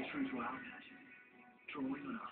true to our passion, drawing on us.